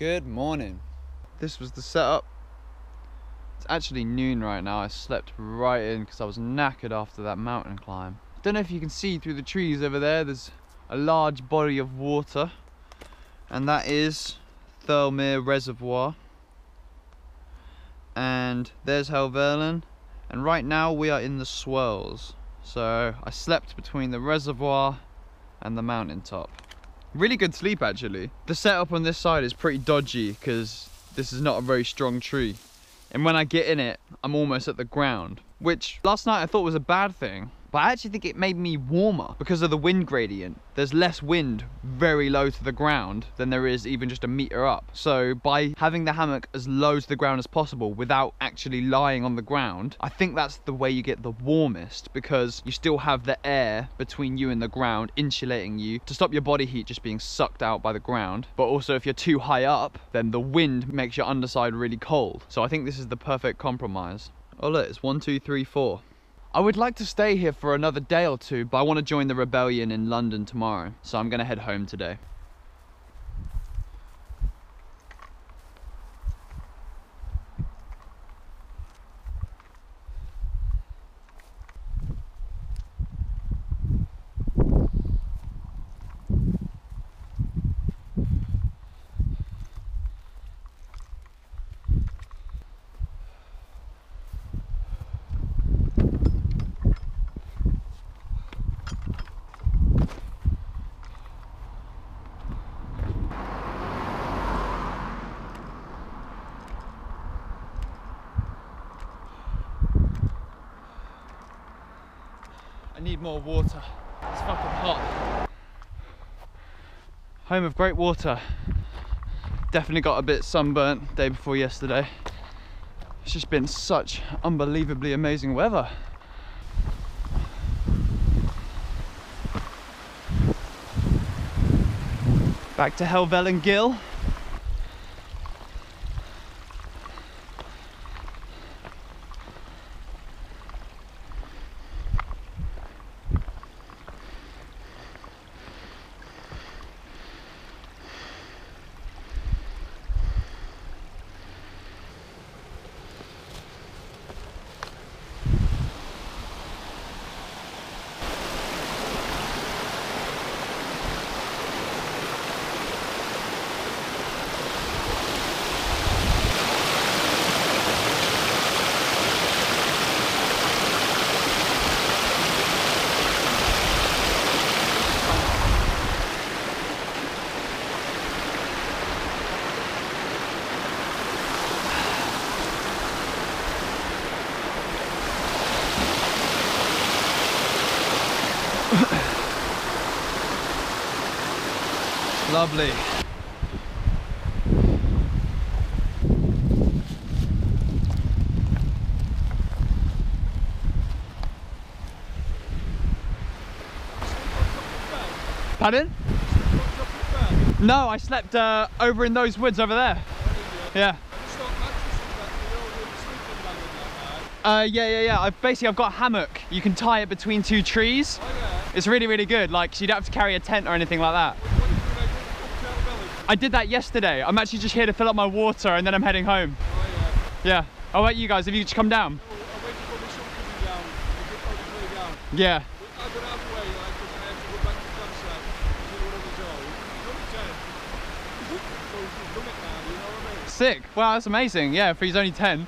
Good morning. This was the setup. It's actually noon right now. I slept right in because I was knackered after that mountain climb. Don't know if you can see through the trees over there. There's a large body of water and that is Thirlmere Reservoir. And there's Helvellyn. And right now we are in the swirls. So I slept between the reservoir and the mountaintop. Really good sleep actually. The setup on this side is pretty dodgy because this is not a very strong tree. And when I get in it, I'm almost at the ground, which last night I thought was a bad thing but I actually think it made me warmer because of the wind gradient. There's less wind very low to the ground than there is even just a meter up. So by having the hammock as low to the ground as possible without actually lying on the ground, I think that's the way you get the warmest because you still have the air between you and the ground insulating you to stop your body heat just being sucked out by the ground. But also if you're too high up, then the wind makes your underside really cold. So I think this is the perfect compromise. Oh look, it's one, two, three, four. I would like to stay here for another day or two, but I want to join the rebellion in London tomorrow, so I'm going to head home today. I need more water. It's fucking hot. Home of great water. Definitely got a bit sunburnt day before yesterday. It's just been such unbelievably amazing weather. Back to Helvellyn Gill. Lovely. Pardon? No, I slept uh, over in those woods over there. Yeah. Uh, yeah, yeah, yeah. I've basically I've got a hammock. You can tie it between two trees. It's really, really good. Like, so you don't have to carry a tent or anything like that. I did that yesterday. I'm actually just here to fill up my water and then I'm heading home. Yeah. How about you guys? Have you just come down? Yeah. Sick. Wow, that's amazing. Yeah, if he's only 10.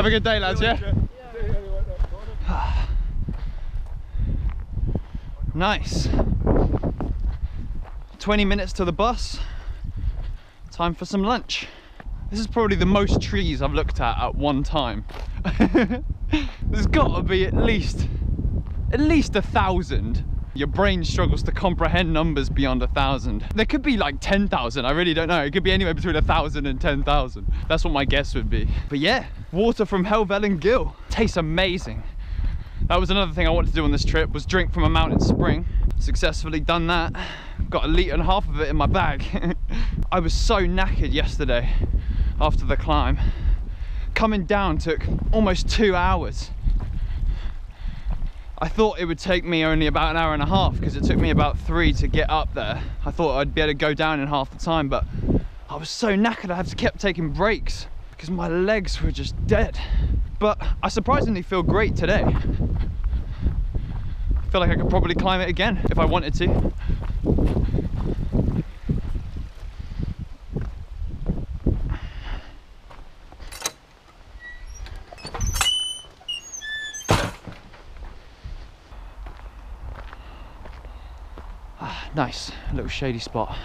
Have a good day, lads, yeah? nice. 20 minutes to the bus. Time for some lunch. This is probably the most trees I've looked at at one time. There's got to be at least, at least a thousand your brain struggles to comprehend numbers beyond a thousand. There could be like 10,000, I really don't know. It could be anywhere between a thousand and 10,000. That's what my guess would be. But yeah, water from Helvellyn Gill. Tastes amazing. That was another thing I wanted to do on this trip was drink from a mountain spring. Successfully done that. got a litre and a half of it in my bag. I was so knackered yesterday after the climb. Coming down took almost two hours. I thought it would take me only about an hour and a half because it took me about three to get up there. I thought I'd be able to go down in half the time, but I was so knackered I had to keep taking breaks because my legs were just dead. But I surprisingly feel great today. I feel like I could probably climb it again if I wanted to. Nice, little shady spot.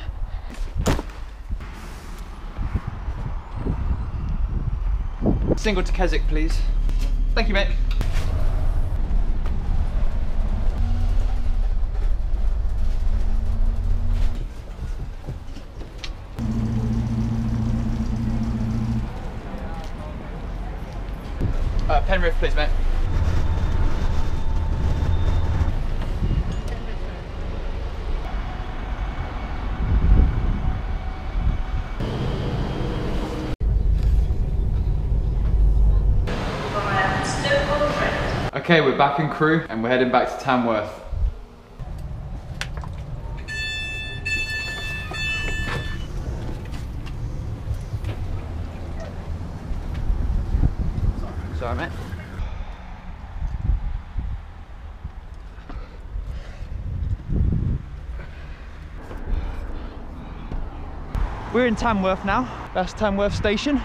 Single to Keswick, please. Thank you, mate. Uh, Penrith, please, mate. Okay, we're back in Crewe and we're heading back to Tamworth. Sorry, mate. We're in Tamworth now. That's Tamworth Station.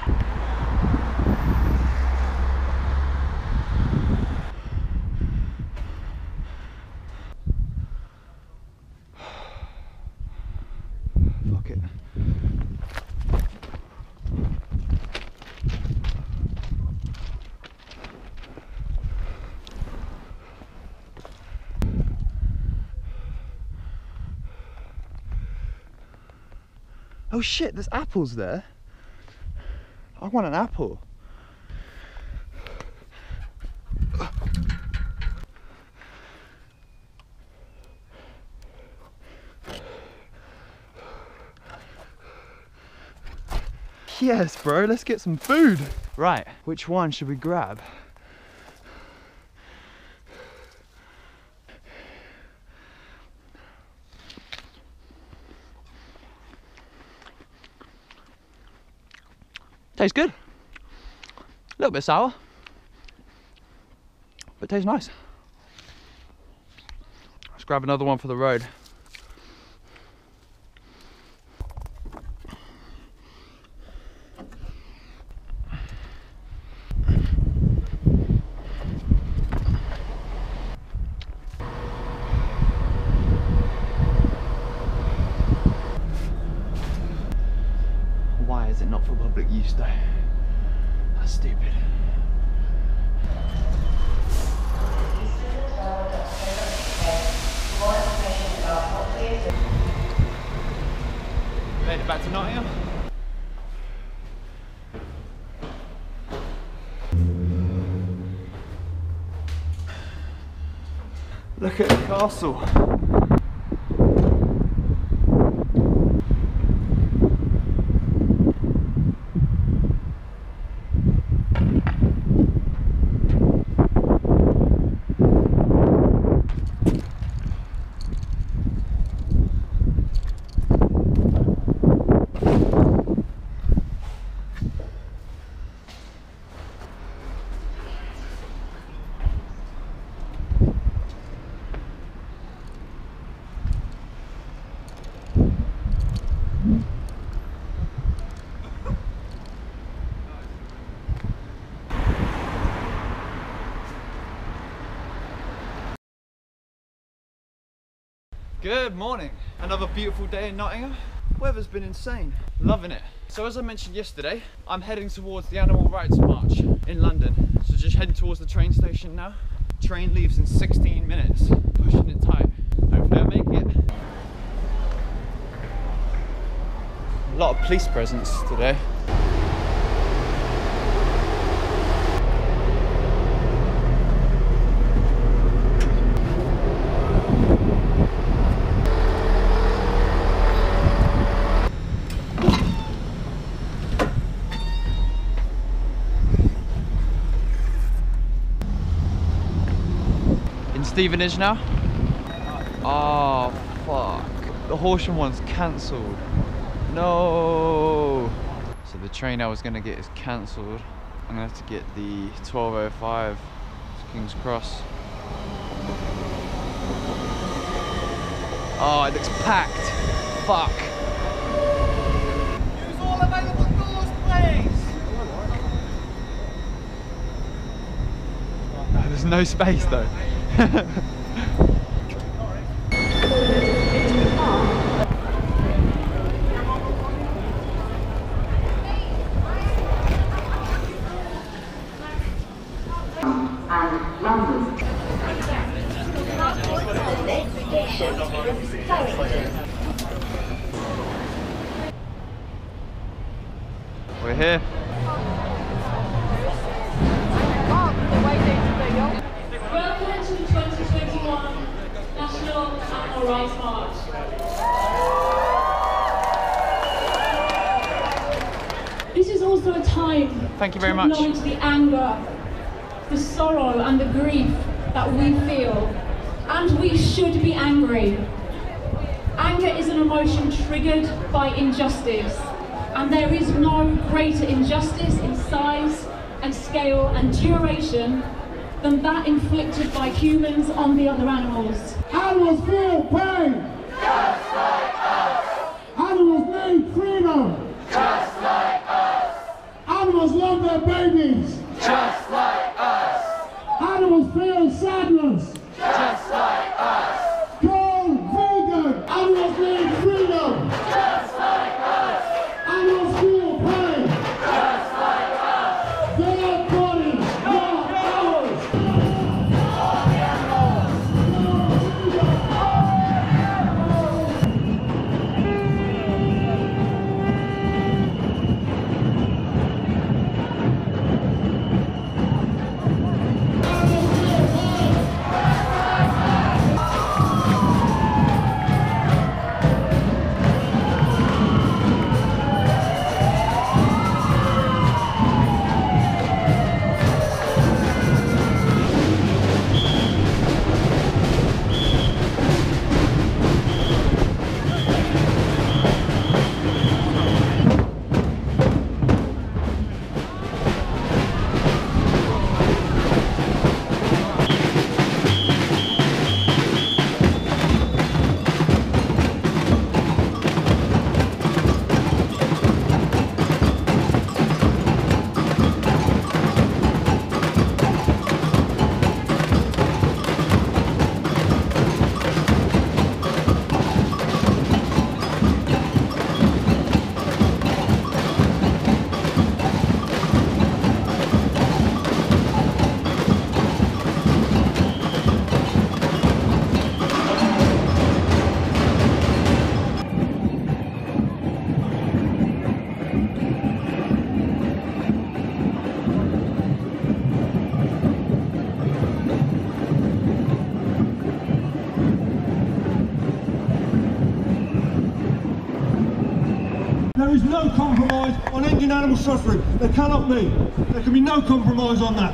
Fuck it. Oh shit, there's apples there. I want an apple. Yes, bro, let's get some food. Right, which one should we grab? Tastes good. A little bit sour, but tastes nice. Let's grab another one for the road. Why is it not for public use though? That's stupid. Made it back Look at the castle. Good morning. Another beautiful day in Nottingham. Weather's been insane. Loving it. So as I mentioned yesterday, I'm heading towards the Animal Rights March in London. So just heading towards the train station now. Train leaves in 16 minutes. Pushing it tight. Hopefully I make it. A lot of police presence today. Stevenage now. Oh, fuck. The Horsham one's cancelled. No. So the train I was gonna get is cancelled. I'm gonna have to get the 1205 to King's Cross. Oh, it looks packed. Fuck. Use all available doors, please. There's no space though. We're here. Animal Rights March. This is also a time Thank you very to much. the anger, the sorrow and the grief that we feel. And we should be angry. Anger is an emotion triggered by injustice. And there is no greater injustice in size and scale and duration than that inflicted by humans on the other animals. Animals feel pain. Just like us. Animals need freedom. Just like us. Animals love their babies. Just There is no compromise on ending animal suffering. There cannot be. There can be no compromise on that.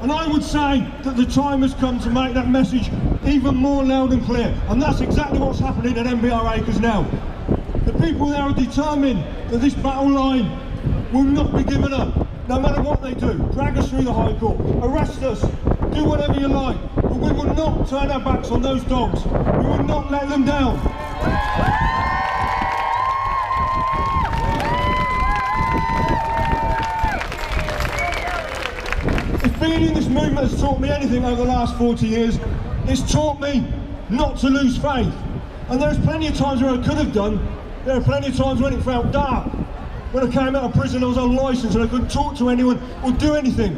And I would say that the time has come to make that message even more loud and clear. And that's exactly what's happening at MBR Acres now. The people there are determined that this battle line will not be given up, no matter what they do. Drag us through the High Court, arrest us, do whatever you like. But we will not turn our backs on those dogs. We will not let them down. Being in this movement has taught me anything over the last 40 years, it's taught me not to lose faith. And there's plenty of times where I could have done. There are plenty of times when it felt dark. When I came out of prison, I was on licence and I couldn't talk to anyone or do anything.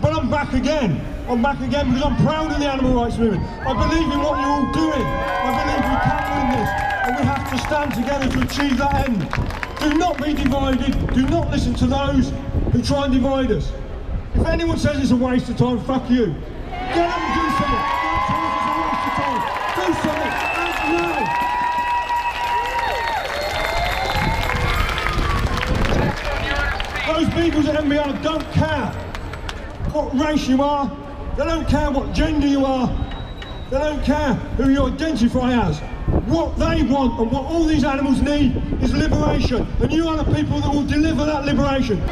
But I'm back again. I'm back again because I'm proud of the animal rights movement. I believe in what you're all doing. I believe we can win this. And we have to stand together to achieve that end. Do not be divided. Do not listen to those who try and divide us. If anyone says it's a waste of time, fuck you. Get up and do something. Don't tell us it's a waste of time. Do something. Act now. Those people at MBR don't care what race you are. They don't care what gender you are. They don't care who you identify as. What they want and what all these animals need is liberation. And you are the people that will deliver that liberation.